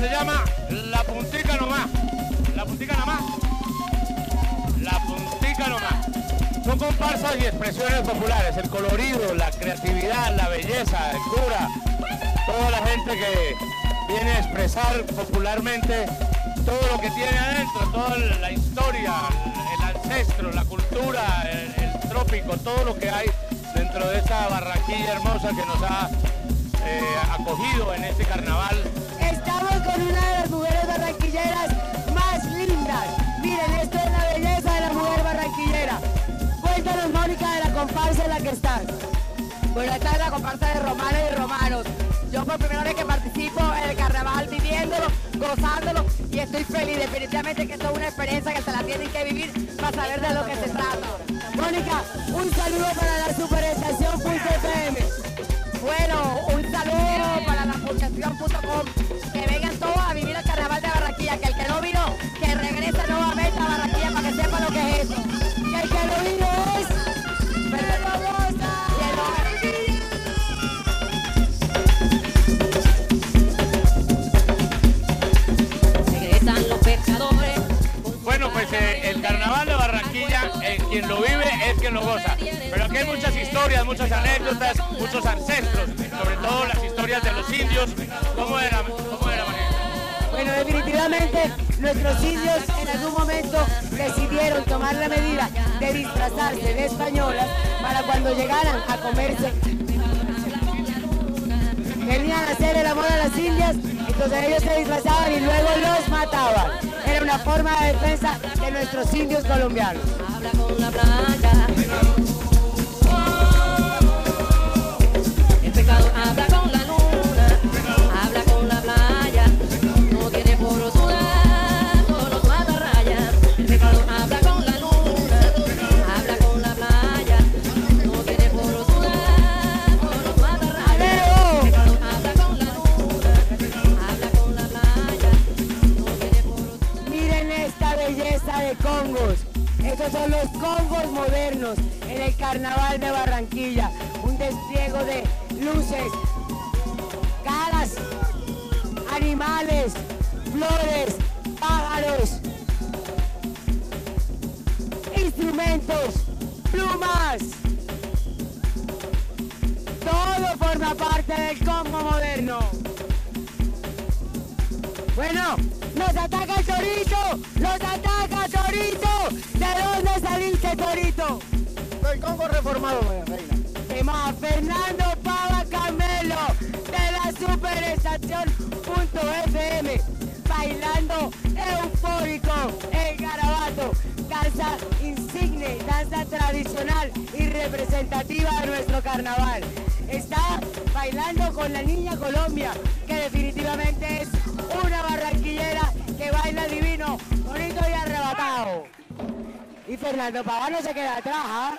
se llama La Puntica Nomás. La Puntica Nomás. La Puntica Nomás. Son comparsas y expresiones populares, el colorido, la creatividad, la belleza, el cura, toda la gente que viene a expresar popularmente todo lo que tiene adentro, toda la historia, el ancestro, la cultura, el, trópico, todo lo que hay dentro de esta barraquilla hermosa que nos ha eh, acogido en este carnaval con una de las mujeres barranquilleras más lindas. Miren, esto es la belleza de la mujer barranquillera. Cuéntanos, Mónica, de la comparsa en la que estás. Bueno, esta es la comparsa de romanos y romanos. Yo por primera vez que participo en el carnaval viviéndolo, gozándolo y estoy feliz. Definitivamente que esto es una experiencia que se la tienen que vivir para saber de lo que se trata. Mónica, un saludo para la superestación quien lo vive es quien lo goza. Pero aquí hay muchas historias, muchas anécdotas, muchos ancestros, sobre todo las historias de los indios. ¿Cómo era, cómo era? Bueno, definitivamente nuestros indios en algún momento decidieron tomar la medida de disfrazarse de españolas para cuando llegaran a comerse. Venían a hacer el amor a las indias, entonces ellos se disfrazaban y luego los mataban. Forma de defensa de nuestros indios colombianos. Estos son los congos modernos en el carnaval de Barranquilla. Un despliego de luces, caras, animales, flores, pájaros, instrumentos, plumas. Todo forma parte del Congo moderno. Bueno, nos ataca el torito, nos ataca torito. ¿De dónde saliste torito? Del Congo reformado, doña Reina. Tenemos a Fernando Pava Camelo de la superestación punto FM bailando eufórico el garabato, danza insigne, danza tradicional y representativa de nuestro carnaval. Está bailando con la niña Colombia, definitivamente es una barranquillera que baila divino, bonito y arrebatado. Y Fernando Pava no se queda atrás, ¿ah?